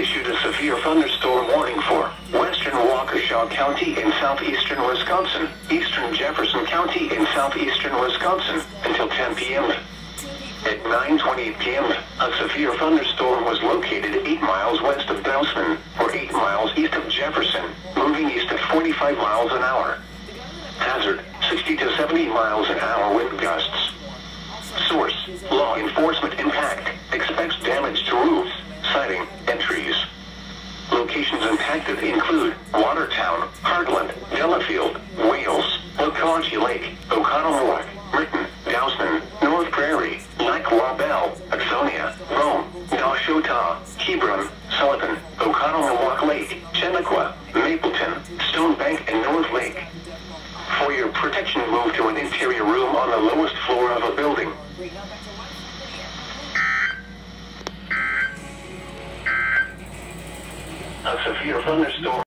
issued a severe thunderstorm warning for western Waukesha County in southeastern Wisconsin, eastern Jefferson County in southeastern Wisconsin until 10 p.m. At 9.20 p.m., a severe thunderstorm was located 8 miles west of Dousman, or 8 miles east of Jefferson, moving east at 45 miles an hour. Hazard, 60 to 70 miles an hour wind gusts. Source, law enforcement impact, Locations impacted include Watertown, Hartland, Delafield, Wales, Okauchee Lake, Oconomowoc, Merton, Dousman, North Prairie, Lac La Belle, Ixonia, Rome, Nashotah, Hebron, Sullivan, Oconomowoc Lake, Chenequa, Mapleton, Stone Bank, and North Lake. For your protection, move to an interior room on the lowest floor of a A severe thunderstorm.